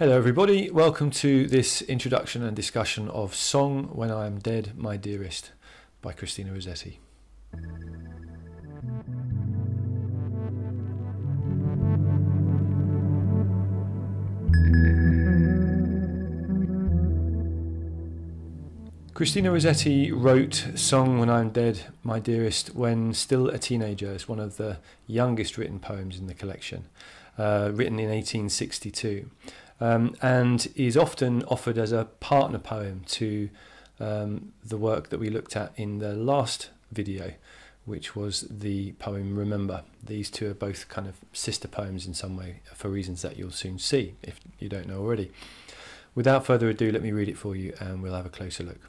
Hello, everybody. Welcome to this introduction and discussion of Song When I Am Dead, My Dearest by Christina Rossetti. Christina Rossetti wrote Song When I Am Dead, My Dearest when still a teenager. It's one of the youngest written poems in the collection, uh, written in 1862 um, and is often offered as a partner poem to um, the work that we looked at in the last video, which was the poem Remember. These two are both kind of sister poems in some way for reasons that you'll soon see if you don't know already. Without further ado, let me read it for you and we'll have a closer look.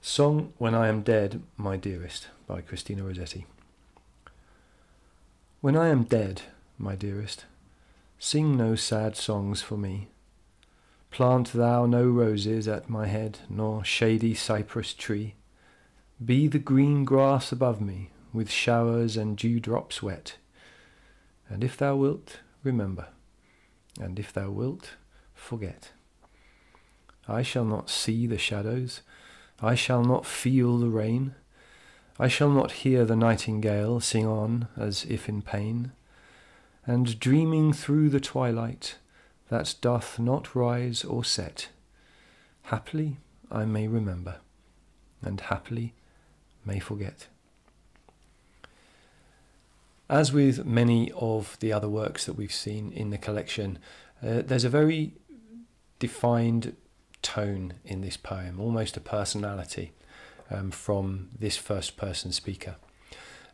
Song When I Am Dead, My Dearest by Christina Rossetti. When I am dead, my dearest, Sing no sad songs for me. Plant thou no roses at my head, nor shady cypress tree. Be the green grass above me, with showers and dewdrops wet. And if thou wilt, remember, and if thou wilt, forget. I shall not see the shadows, I shall not feel the rain, I shall not hear the nightingale sing on as if in pain and dreaming through the twilight that doth not rise or set, happily I may remember, and happily may forget. As with many of the other works that we've seen in the collection, uh, there's a very defined tone in this poem, almost a personality um, from this first person speaker.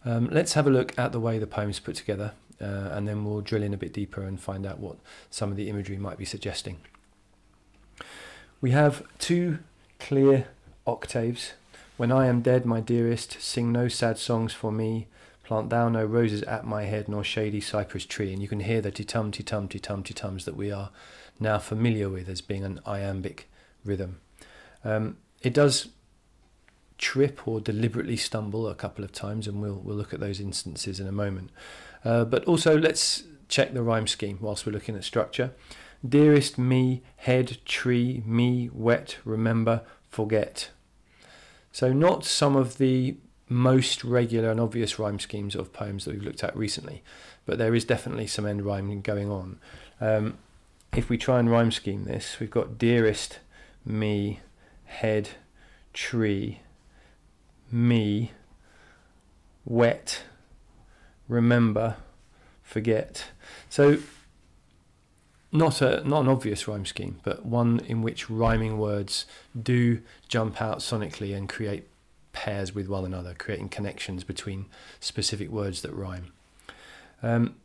Um, let's have a look at the way the poem is put together uh, and then we'll drill in a bit deeper and find out what some of the imagery might be suggesting. We have two clear octaves. When I am dead, my dearest, sing no sad songs for me. Plant thou no roses at my head, nor shady cypress tree. And you can hear the ti-tum, ti-tum, ti-tum, that we are now familiar with as being an iambic rhythm. Um, it does trip or deliberately stumble a couple of times, and we'll we'll look at those instances in a moment. Uh, but also, let's check the rhyme scheme whilst we're looking at structure. Dearest me, head, tree, me, wet, remember, forget. So, not some of the most regular and obvious rhyme schemes of poems that we've looked at recently, but there is definitely some end rhyming going on. Um, if we try and rhyme scheme this, we've got dearest, me, head, tree, me, wet, remember, forget. So not a not an obvious rhyme scheme, but one in which rhyming words do jump out sonically and create pairs with one another, creating connections between specific words that rhyme. Um,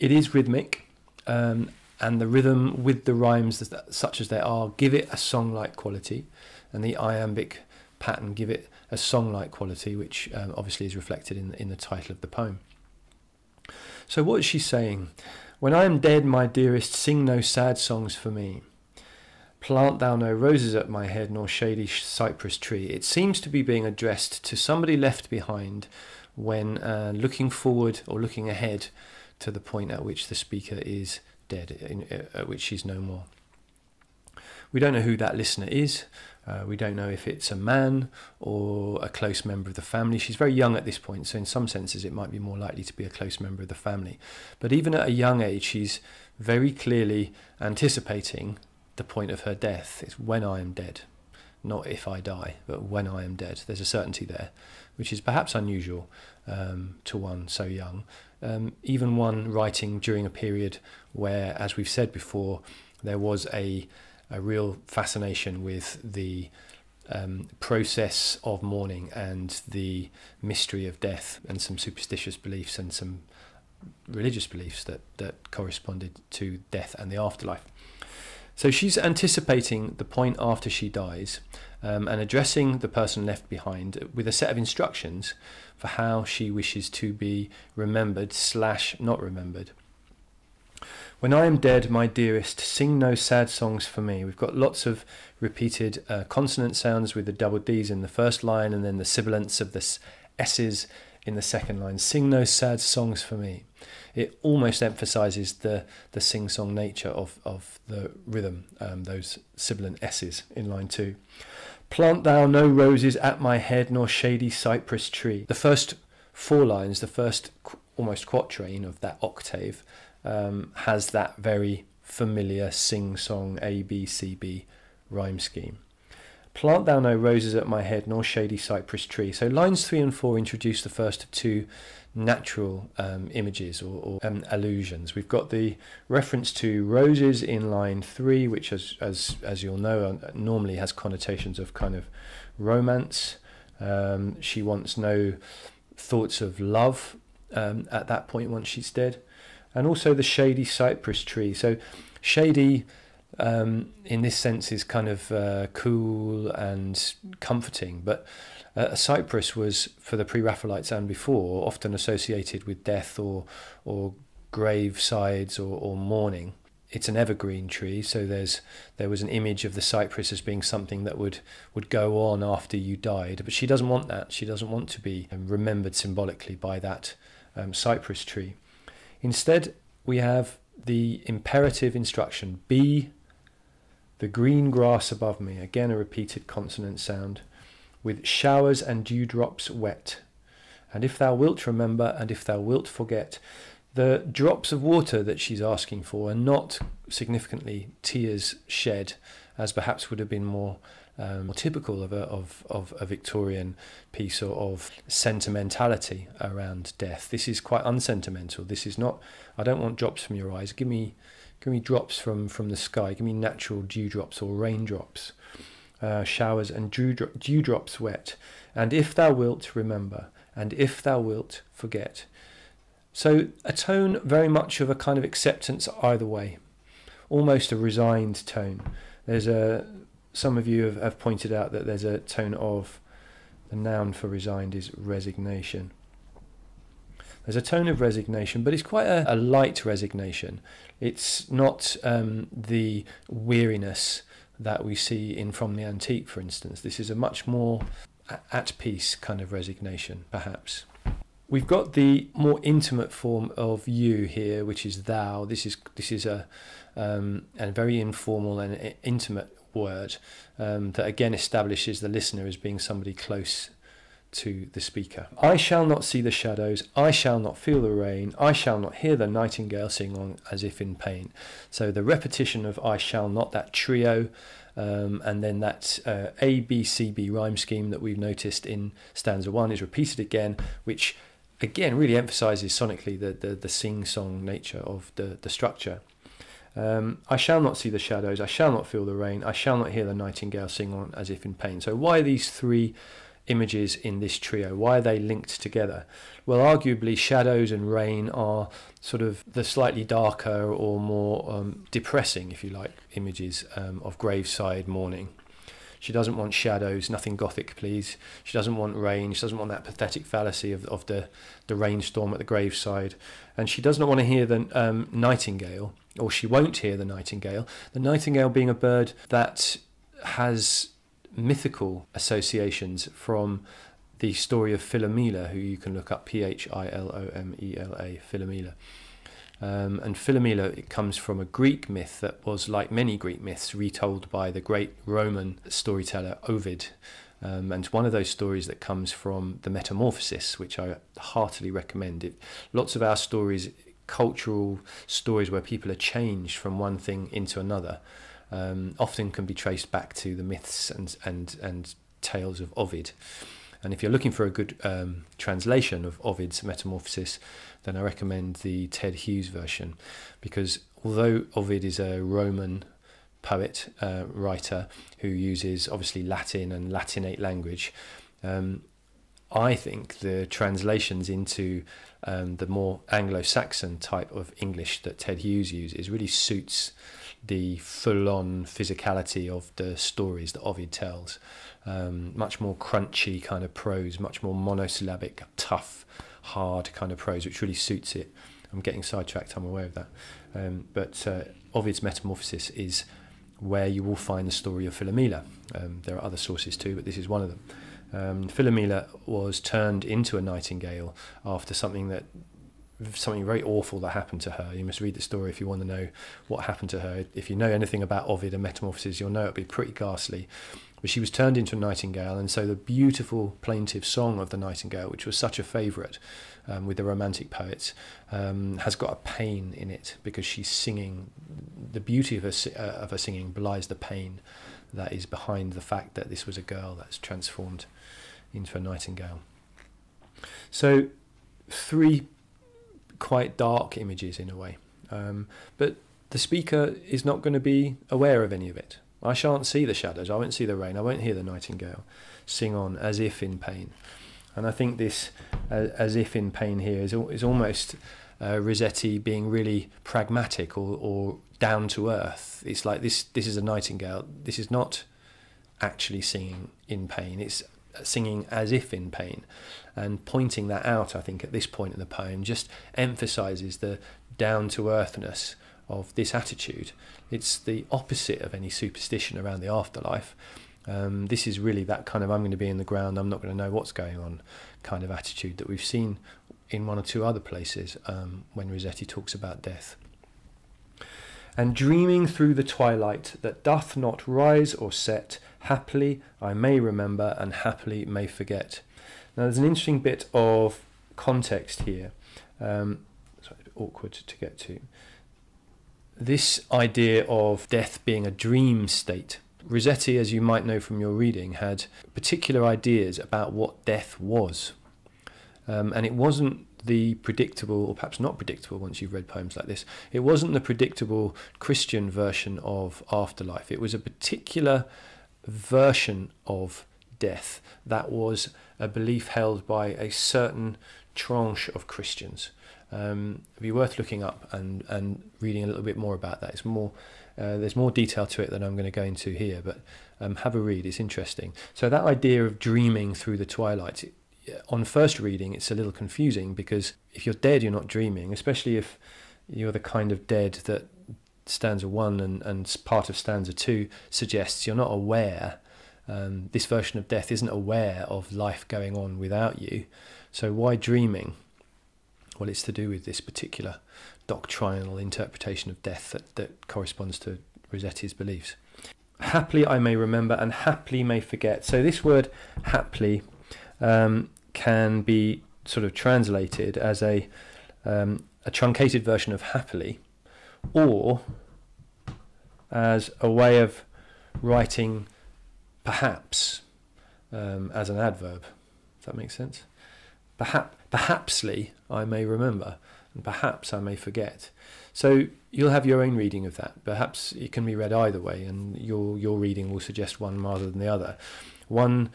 it is rhythmic, um, and the rhythm with the rhymes that, such as they are give it a song-like quality, and the iambic pattern give it a song-like quality, which um, obviously is reflected in in the title of the poem. So what is she saying? When I am dead, my dearest, sing no sad songs for me. Plant thou no roses at my head, nor shady cypress tree. It seems to be being addressed to somebody left behind when uh, looking forward or looking ahead to the point at which the speaker is dead, in, uh, at which she's no more. We don't know who that listener is. Uh, we don't know if it's a man or a close member of the family. She's very young at this point, so in some senses it might be more likely to be a close member of the family. But even at a young age, she's very clearly anticipating the point of her death. It's when I am dead, not if I die, but when I am dead. There's a certainty there, which is perhaps unusual um, to one so young. Um, even one writing during a period where, as we've said before, there was a a real fascination with the um, process of mourning and the mystery of death and some superstitious beliefs and some religious beliefs that, that corresponded to death and the afterlife. So she's anticipating the point after she dies um, and addressing the person left behind with a set of instructions for how she wishes to be remembered slash not remembered. When I am dead, my dearest, sing no sad songs for me. We've got lots of repeated uh, consonant sounds with the double D's in the first line and then the sibilants of the S's in the second line. Sing no sad songs for me. it almost emphasises the the sing song nature of of the rhythm, um, those sibilant s's in line two. Plant thou no roses at my head, nor shady cypress tree. The first four lines, the first almost quatrain of that octave, um, has that very familiar sing song A B C B rhyme scheme. Plant thou no roses at my head, nor shady cypress tree. So lines three and four introduce the first of two natural um, images or, or um, allusions. We've got the reference to roses in line three, which, as as as you'll know, uh, normally has connotations of kind of romance. Um, she wants no thoughts of love um, at that point once she's dead, and also the shady cypress tree. So shady um, in this sense is kind of uh, cool and comforting. But uh, a cypress was, for the pre-Raphaelites and before, often associated with death or or grave sides or, or mourning. It's an evergreen tree, so there's there was an image of the cypress as being something that would would go on after you died. But she doesn't want that. She doesn't want to be um, remembered symbolically by that um, cypress tree. Instead, we have the imperative instruction: be the green grass above me, again a repeated consonant sound, with showers and dewdrops wet. And if thou wilt remember, and if thou wilt forget, the drops of water that she's asking for are not significantly tears shed, as perhaps would have been more, um, more typical of a, of, of a Victorian piece or of sentimentality around death. This is quite unsentimental. This is not, I don't want drops from your eyes. Give me Give me drops from, from the sky. Give me natural dewdrops or raindrops, uh, showers and dewdro- dewdrops wet. And if thou wilt, remember. And if thou wilt, forget. So a tone very much of a kind of acceptance either way, almost a resigned tone. There's a some of you have, have pointed out that there's a tone of the noun for resigned is resignation. There's a tone of resignation, but it's quite a, a light resignation. It's not um, the weariness that we see in From the Antique, for instance. This is a much more at peace kind of resignation, perhaps. We've got the more intimate form of you here, which is thou. This is this is a um, a very informal and intimate word um, that again establishes the listener as being somebody close to the speaker. I shall not see the shadows, I shall not feel the rain, I shall not hear the nightingale sing on as if in pain. So the repetition of I shall not, that trio, um, and then that uh, A, B, C, B rhyme scheme that we've noticed in stanza one is repeated again, which again really emphasizes sonically the, the, the sing song nature of the, the structure. Um, I shall not see the shadows, I shall not feel the rain, I shall not hear the nightingale sing on as if in pain. So, why these three images in this trio? Why are they linked together? Well, arguably, shadows and rain are sort of the slightly darker or more um, depressing, if you like, images um, of graveside mourning. She doesn't want shadows, nothing gothic, please. She doesn't want rain. She doesn't want that pathetic fallacy of, of the, the rainstorm at the graveside. And she does not want to hear the um, nightingale, or she won't hear the nightingale. The nightingale being a bird that has mythical associations from the story of Philomela, who you can look up P H I L O M E L A, Philomela. Um, and Philomela it comes from a Greek myth that was, like many Greek myths, retold by the great Roman storyteller Ovid. Um, and one of those stories that comes from the Metamorphosis, which I heartily recommend. It, lots of our stories, cultural stories where people are changed from one thing into another, um, often can be traced back to the myths and and and tales of Ovid. And if you're looking for a good um, translation of Ovid's Metamorphosis, then I recommend the Ted Hughes version, because although Ovid is a Roman poet uh, writer who uses obviously Latin and Latinate language, um, I think the translations into um, the more Anglo-Saxon type of English that Ted Hughes uses really suits the full-on physicality of the stories that Ovid tells. Um, much more crunchy kind of prose, much more monosyllabic, tough, hard kind of prose, which really suits it. I'm getting sidetracked. I'm aware of that. Um, but uh, Ovid's Metamorphosis is where you will find the story of Philomela. Um, there are other sources too, but this is one of them. Um, Philomela was turned into a nightingale after something that something very awful that happened to her. You must read the story if you want to know what happened to her. If you know anything about Ovid and Metamorphoses, you'll know it'll be pretty ghastly. But she was turned into a nightingale, and so the beautiful plaintive song of the nightingale, which was such a favourite um, with the Romantic poets, um, has got a pain in it because she's singing. The beauty of her, uh, of her singing belies the pain that is behind the fact that this was a girl that's transformed into a nightingale. So, three quite dark images in a way. Um, but the speaker is not going to be aware of any of it. I shan't see the shadows, I won't see the rain, I won't hear the nightingale sing on as if in pain. And I think this uh, as if in pain here is, is almost uh, Rossetti being really pragmatic or, or down to earth. It's like this, this is a nightingale, this is not actually singing in pain, it's singing as if in pain. And pointing that out, I think, at this point in the poem just emphasizes the down to earthness of this attitude. It's the opposite of any superstition around the afterlife. Um, this is really that kind of I'm going to be in the ground, I'm not going to know what's going on kind of attitude that we've seen in one or two other places um, when Rossetti talks about death. And dreaming through the twilight that doth not rise or set, Happily I may remember and happily may forget. Now there's an interesting bit of context here. Um, sorry, awkward to get to. This idea of death being a dream state. Rossetti, as you might know from your reading, had particular ideas about what death was. Um, and it wasn't the predictable, or perhaps not predictable once you've read poems like this, it wasn't the predictable Christian version of afterlife. It was a particular version of death that was a belief held by a certain tranche of Christians. Um, it'd be worth looking up and, and reading a little bit more about that. It's more uh, there's more detail to it than I'm going to go into here, but um, have a read. It's interesting. So that idea of dreaming through the twilight. It, on first reading, it's a little confusing because if you're dead, you're not dreaming, especially if you're the kind of dead that stanza one and, and part of stanza two suggests you're not aware. Um, this version of death isn't aware of life going on without you. So why dreaming? Well, it's to do with this particular doctrinal interpretation of death that, that corresponds to Rossetti's beliefs. Happily I may remember and happily may forget. So this word happily um, can be sort of translated as a um, a truncated version of haply, or as a way of writing perhaps um, as an adverb. Does that make sense? Perhaps, perhapsly I may remember, and perhaps I may forget. So you'll have your own reading of that. Perhaps it can be read either way, and your your reading will suggest one rather than the other. One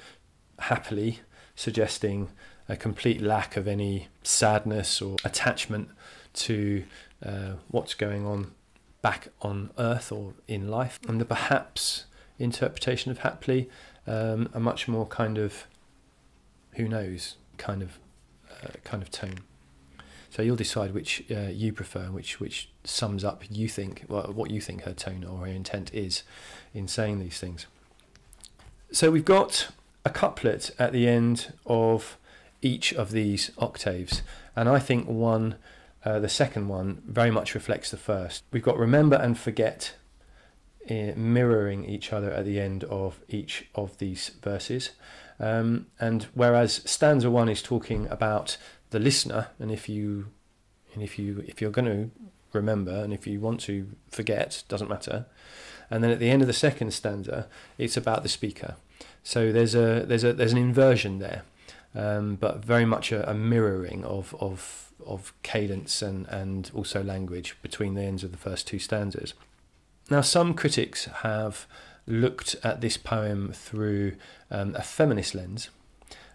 happily suggesting a complete lack of any sadness or attachment to uh, what's going on back on Earth or in life, and the perhaps interpretation of happily um, a much more kind of who knows kind of uh, kind of tone. So you'll decide which uh, you prefer, which which sums up you think well, what you think her tone or her intent is in saying these things. So we've got a couplet at the end of each of these octaves, and I think one uh, the second one very much reflects the first. We've got remember and forget uh, mirroring each other at the end of each of these verses. Um, and whereas stanza one is talking about the listener, and if you and if you if you're going to remember and if you want to forget, doesn't matter. And then at the end of the second stanza, it's about the speaker. So there's a there's a there's an inversion there, um, but very much a, a mirroring of of of cadence and, and also language between the ends of the first two stanzas. Now, some critics have looked at this poem through um, a feminist lens.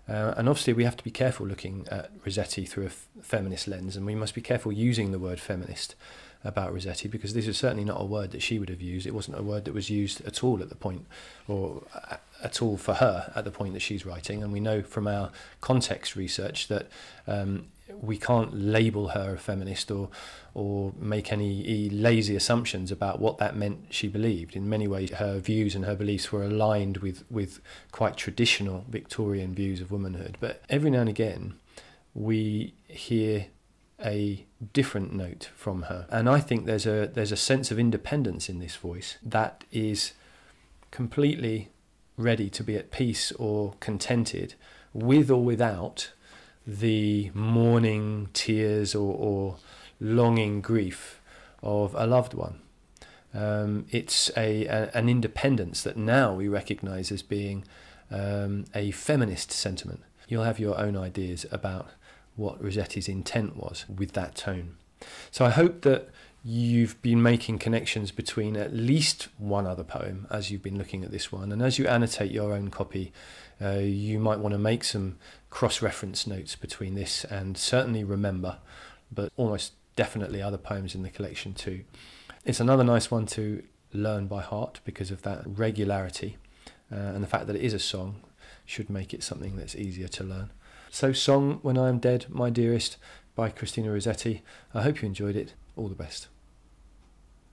Uh, and obviously, we have to be careful looking at Rossetti through a feminist lens, and we must be careful using the word feminist about Rossetti because this is certainly not a word that she would have used. It wasn't a word that was used at all at the point, or at all for her at the point that she's writing. And we know from our context research that um, we can't label her a feminist or or make any lazy assumptions about what that meant she believed. In many ways, her views and her beliefs were aligned with, with quite traditional Victorian views of womanhood. But every now and again, we hear a different note from her. And I think there's a there's a sense of independence in this voice that is completely ready to be at peace or contented with or without the mourning tears or, or longing grief of a loved one. Um, it's a, a, an independence that now we recognise as being um, a feminist sentiment. You'll have your own ideas about what Rossetti's intent was with that tone. So I hope that you've been making connections between at least one other poem as you've been looking at this one. And as you annotate your own copy, uh, you might want to make some cross reference notes between this and certainly remember, but almost definitely other poems in the collection too. It's another nice one to learn by heart because of that regularity uh, and the fact that it is a song should make it something that's easier to learn. So, Song When I Am Dead, My Dearest by Christina Rossetti. I hope you enjoyed it. All the best.